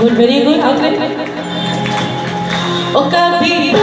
good very good आखिर और कभी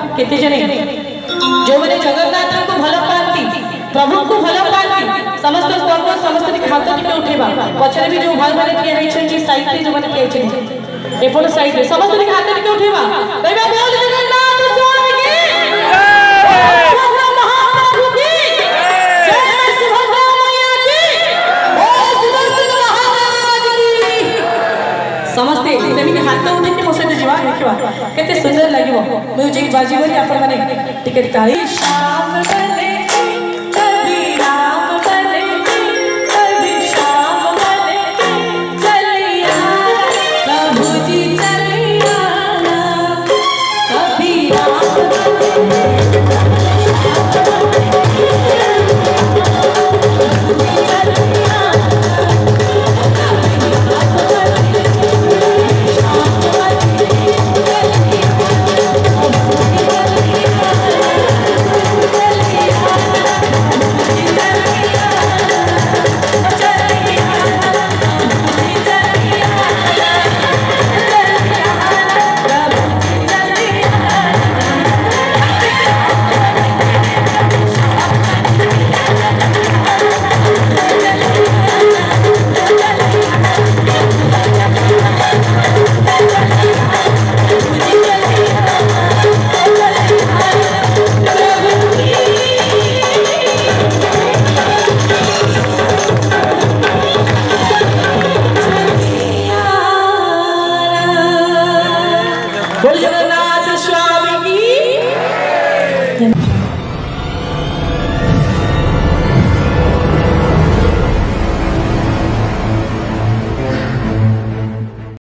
जने जो मैंने जगन्नाथ को भल पाती प्रभु को भल पाती समस्त पर्व समस्त हाथ टीके उठेबा पछरे भी जो भाई माने के साइड जो माने के साइड समस्त उठेबा कहबा बोल जगन्नाथ बाजी बोली आपण माने टिकट काळी